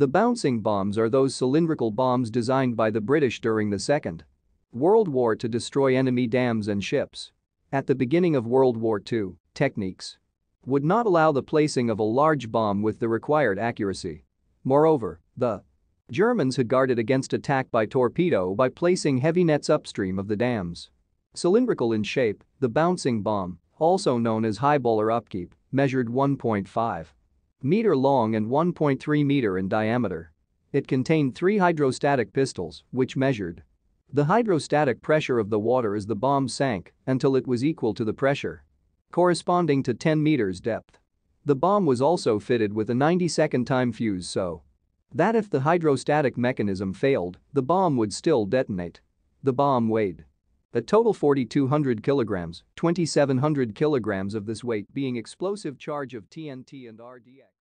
The bouncing bombs are those cylindrical bombs designed by the British during the Second World War to destroy enemy dams and ships. At the beginning of World War II, techniques would not allow the placing of a large bomb with the required accuracy. Moreover, the Germans had guarded against attack by torpedo by placing heavy nets upstream of the dams. Cylindrical in shape, the bouncing bomb, also known as Highball or Upkeep, measured 1.5 meter long and 1.3 meter in diameter. It contained three hydrostatic pistols, which measured the hydrostatic pressure of the water as the bomb sank until it was equal to the pressure corresponding to 10 meters depth. The bomb was also fitted with a 90-second time fuse so that if the hydrostatic mechanism failed, the bomb would still detonate. The bomb weighed a total 4,200 kilograms, 2,700 kilograms of this weight being explosive charge of TNT and RDX.